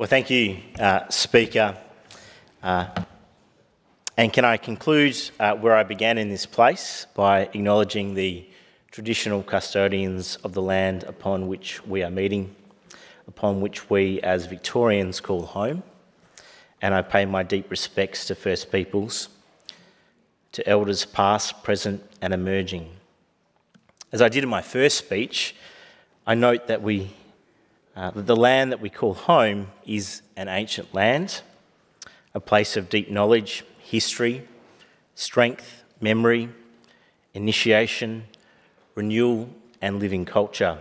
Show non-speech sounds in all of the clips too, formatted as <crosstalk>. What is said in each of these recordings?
Well, thank you, uh, Speaker. Uh, and can I conclude uh, where I began in this place by acknowledging the traditional custodians of the land upon which we are meeting, upon which we as Victorians call home. And I pay my deep respects to First Peoples, to elders past, present, and emerging. As I did in my first speech, I note that we uh, that the land that we call home is an ancient land, a place of deep knowledge, history, strength, memory, initiation, renewal, and living culture.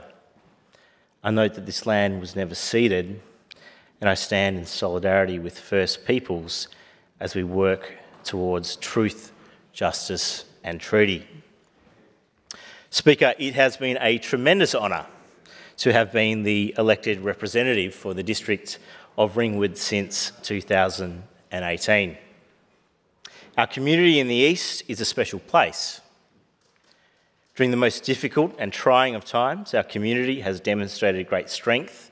I note that this land was never ceded, and I stand in solidarity with First Peoples as we work towards truth, justice, and treaty. Speaker, it has been a tremendous honour to have been the elected representative for the district of Ringwood since 2018. Our community in the east is a special place. During the most difficult and trying of times, our community has demonstrated great strength,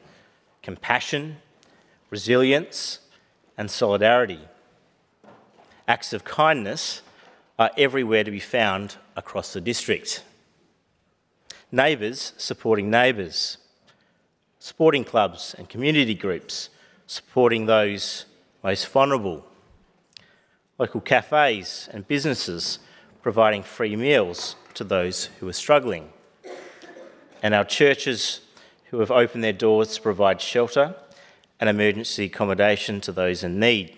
compassion, resilience, and solidarity. Acts of kindness are everywhere to be found across the district. Neighbours supporting neighbours, sporting clubs and community groups supporting those most vulnerable, local cafes and businesses providing free meals to those who are struggling, and our churches who have opened their doors to provide shelter and emergency accommodation to those in need.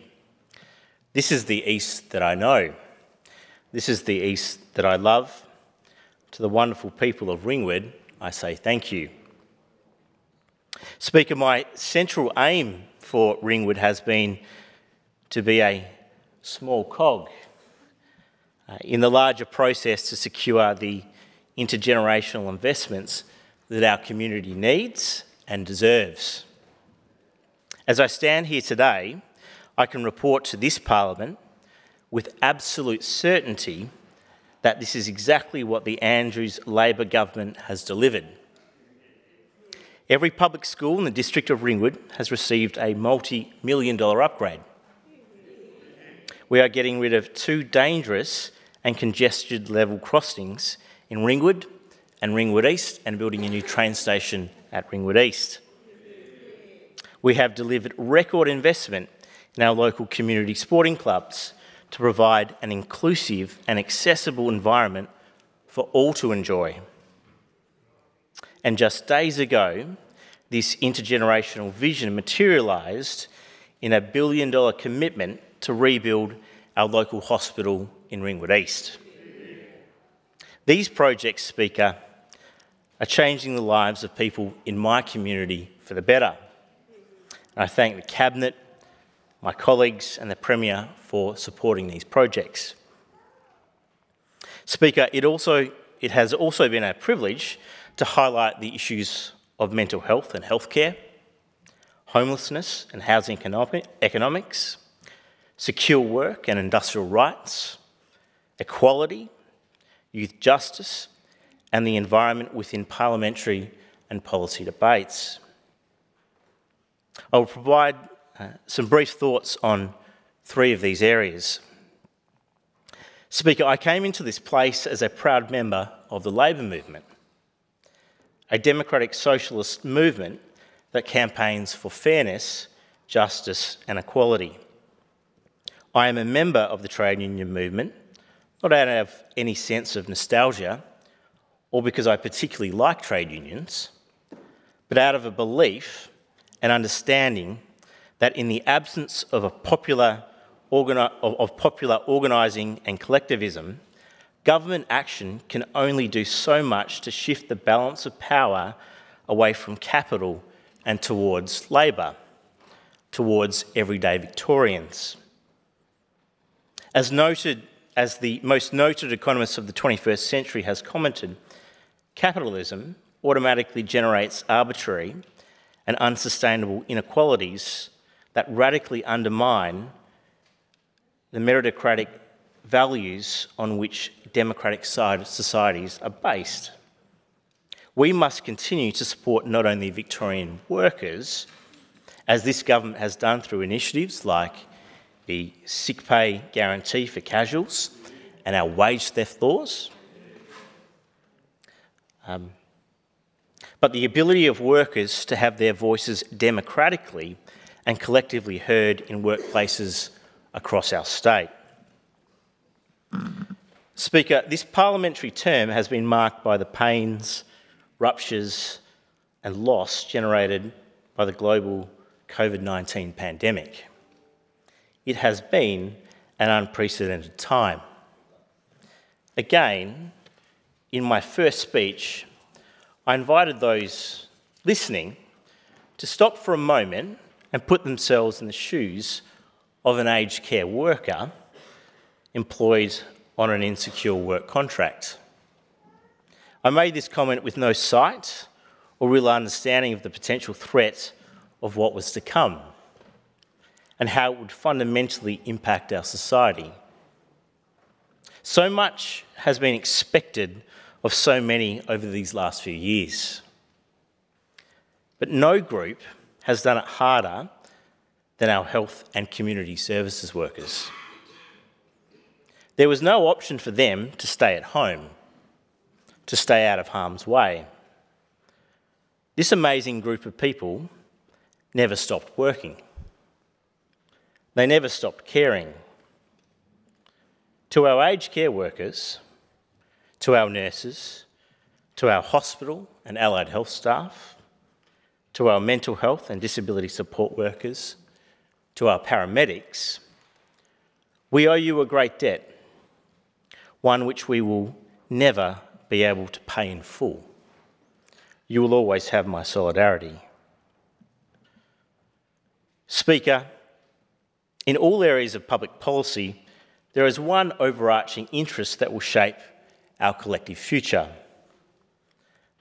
This is the East that I know. This is the East that I love. To the wonderful people of Ringwood, I say thank you. Speaker, my central aim for Ringwood has been to be a small cog uh, in the larger process to secure the intergenerational investments that our community needs and deserves. As I stand here today, I can report to this Parliament with absolute certainty that this is exactly what the Andrews Labor government has delivered. Every public school in the district of Ringwood has received a multi million dollar upgrade. We are getting rid of two dangerous and congested level crossings in Ringwood and Ringwood East and building a new train station at Ringwood East. We have delivered record investment in our local community sporting clubs to provide an inclusive and accessible environment for all to enjoy. And just days ago, this intergenerational vision materialised in a billion dollar commitment to rebuild our local hospital in Ringwood East. These projects, Speaker, are changing the lives of people in my community for the better. And I thank the Cabinet, my colleagues, and the Premier for supporting these projects. Speaker, it, also, it has also been a privilege to highlight the issues of mental health and healthcare, homelessness and housing economics, secure work and industrial rights, equality, youth justice, and the environment within parliamentary and policy debates. I will provide uh, some brief thoughts on three of these areas. Speaker, I came into this place as a proud member of the Labor movement, a democratic socialist movement that campaigns for fairness, justice, and equality. I am a member of the trade union movement not out of any sense of nostalgia or because I particularly like trade unions, but out of a belief and understanding that in the absence of a popular of popular organising and collectivism, government action can only do so much to shift the balance of power away from capital and towards labour, towards everyday Victorians. As noted as the most noted economist of the 21st century has commented, capitalism automatically generates arbitrary and unsustainable inequalities that radically undermine the meritocratic values on which democratic societies are based. We must continue to support not only Victorian workers as this government has done through initiatives like the sick pay guarantee for casuals and our wage theft laws. Um, but the ability of workers to have their voices democratically and collectively heard in workplaces across our state. Speaker, this parliamentary term has been marked by the pains, ruptures, and loss generated by the global COVID 19 pandemic. It has been an unprecedented time. Again, in my first speech, I invited those listening to stop for a moment and put themselves in the shoes of an aged care worker employed on an insecure work contract. I made this comment with no sight or real understanding of the potential threat of what was to come and how it would fundamentally impact our society. So much has been expected of so many over these last few years. But no group has done it harder than our health and community services workers. There was no option for them to stay at home, to stay out of harm's way. This amazing group of people never stopped working. They never stopped caring. To our aged care workers, to our nurses, to our hospital and allied health staff, to our mental health and disability support workers, to our paramedics, we owe you a great debt, one which we will never be able to pay in full. You will always have my solidarity. Speaker, in all areas of public policy, there is one overarching interest that will shape our collective future.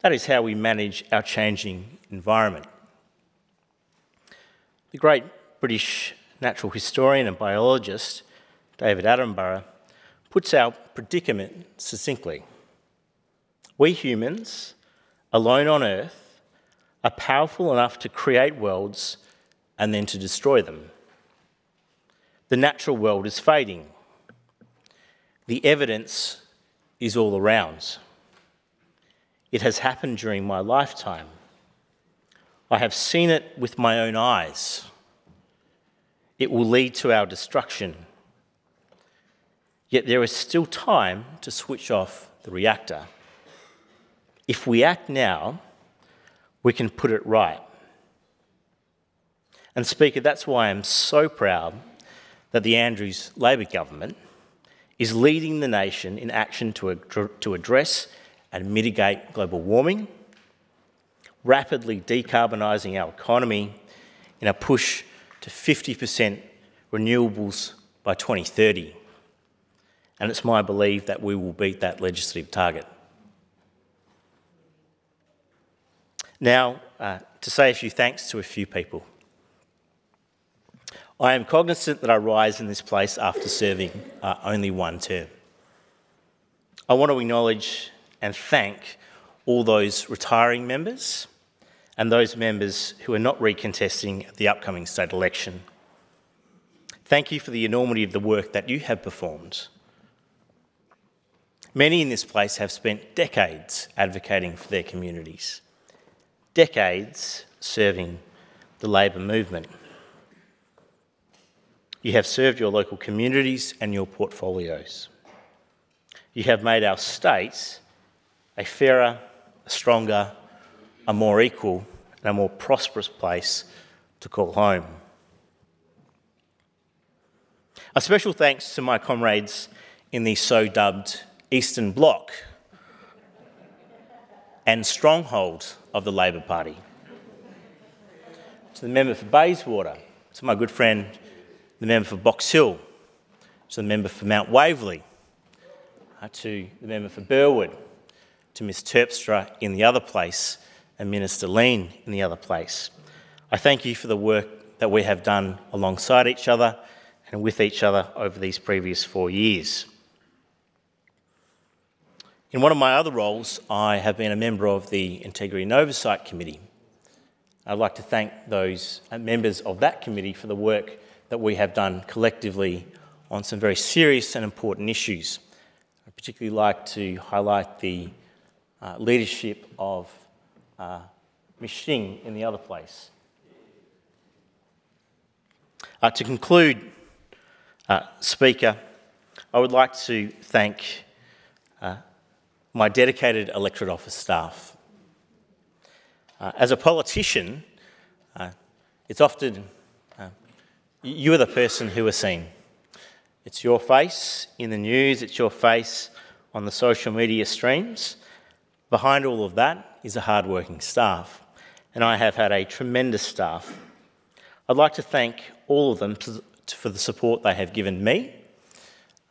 That is how we manage our changing environment. The great British natural historian and biologist David Attenborough puts our predicament succinctly. We humans, alone on Earth, are powerful enough to create worlds and then to destroy them. The natural world is fading. The evidence is all around. It has happened during my lifetime. I have seen it with my own eyes. It will lead to our destruction. Yet there is still time to switch off the reactor. If we act now, we can put it right. And, Speaker, that's why I'm so proud that the Andrews Labor government is leading the nation in action to, ad to address and mitigate global warming, rapidly decarbonising our economy in a push to 50% renewables by 2030. And it's my belief that we will beat that legislative target. Now, uh, to say a few thanks to a few people. I am cognizant that I rise in this place after serving uh, only one term. I want to acknowledge and thank all those retiring members and those members who are not recontesting the upcoming state election. Thank you for the enormity of the work that you have performed. Many in this place have spent decades advocating for their communities, decades serving the Labor movement. You have served your local communities and your portfolios. You have made our state a fairer, a stronger, a more equal, and a more prosperous place to call home. A special thanks to my comrades in the so dubbed Eastern Bloc and stronghold of the Labor Party. To the member for Bayswater, to my good friend the member for Box Hill, to the member for Mount Waverley, uh, to the member for Burwood, to Ms Terpstra in the other place, and Minister Leane in the other place. I thank you for the work that we have done alongside each other and with each other over these previous four years. In one of my other roles, I have been a member of the Integrity and Oversight Committee. I'd like to thank those members of that committee for the work that we have done collectively on some very serious and important issues. I'd particularly like to highlight the uh, leadership of uh, Ms. Shing in the other place. Uh, to conclude, uh, Speaker, I would like to thank uh, my dedicated electorate office staff. Uh, as a politician, uh, it's often uh, you are the person who is seen. It's your face in the news, it's your face on the social media streams. Behind all of that is a hard-working staff, and I have had a tremendous staff. I'd like to thank all of them for the support they have given me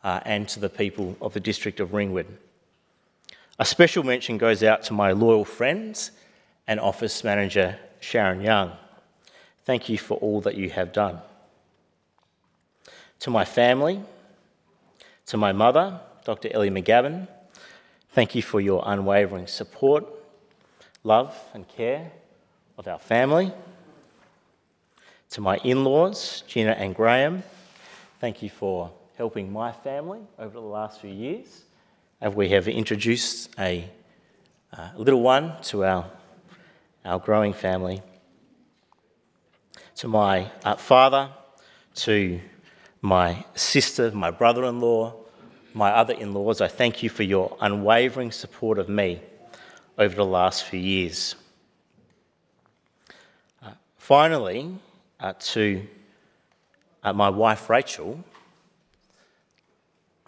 uh, and to the people of the District of Ringwood. A special mention goes out to my loyal friends and Office Manager Sharon Young. Thank you for all that you have done. To my family, to my mother, Dr. Ellie McGavin, thank you for your unwavering support, love, and care of our family. To my in laws, Gina and Graham, thank you for helping my family over the last few years. We have introduced a, uh, little one to our our growing family. To my uh, father, to my sister, my brother in law, my other in laws, I thank you for your unwavering support of me over the last few years. Uh, finally, uh, to uh, my wife Rachel,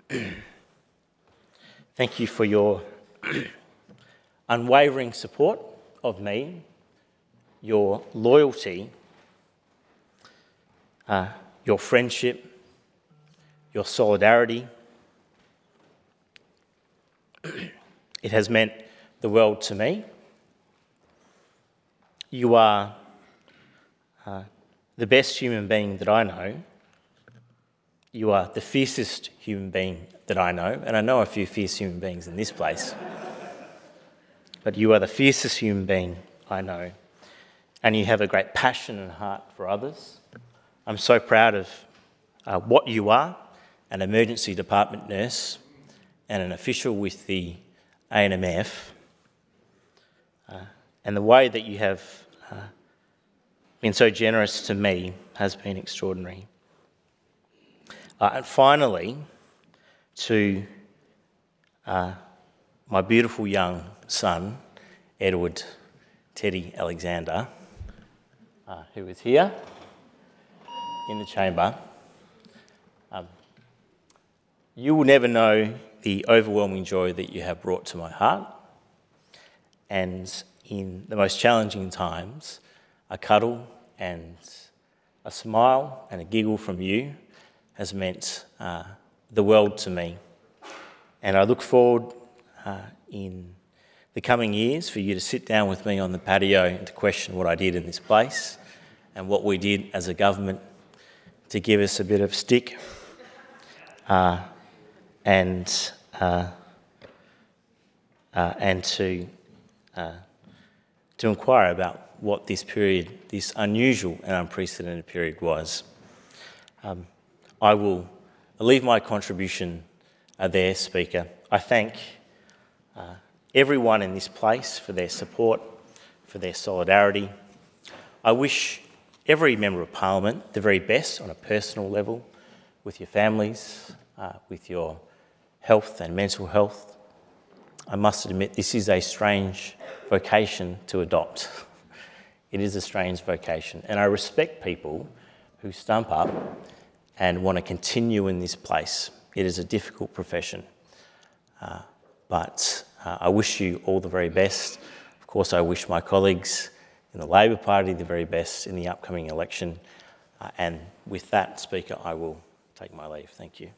<clears throat> thank you for your unwavering support of me, your loyalty, uh, your friendship, your solidarity. it has meant the world to me. You are uh, the best human being that I know. You are the fiercest human being that I know, and I know a few fierce human beings in this place but you are the fiercest human being I know. And you have a great passion and heart for others. I'm so proud of uh, what you are an emergency department nurse and an official with the ANMF. Uh, and the way that you have uh, been so generous to me has been extraordinary. Uh, and finally, to uh, my beautiful young son, Edward Teddy Alexander, uh, who is here in the chamber. Um, you will never know the overwhelming joy that you have brought to my heart. And in the most challenging times, a cuddle and a smile and a giggle from you has meant uh, the world to me. And I look forward uh, in the coming years for you to sit down with me on the patio and to question what I did in this place and what we did as a government to give us a bit of stick uh, and, uh, uh, and to, uh, to inquire about what this period, this unusual and unprecedented period was. Um, I will leave my contribution uh, there, Speaker. I thank uh, everyone in this place for their support, for their solidarity. I wish every Member of Parliament the very best on a personal level with your families, uh, with your health and mental health. I must admit, this is a strange vocation to adopt. <laughs> it is a strange vocation, and I respect people who stump up and want to continue in this place. It is a difficult profession, uh, but uh, I wish you all the very best. Of course, I wish my colleagues in the Labor Party the very best in the upcoming election. Uh, and with that, Speaker, I will take my leave. Thank you.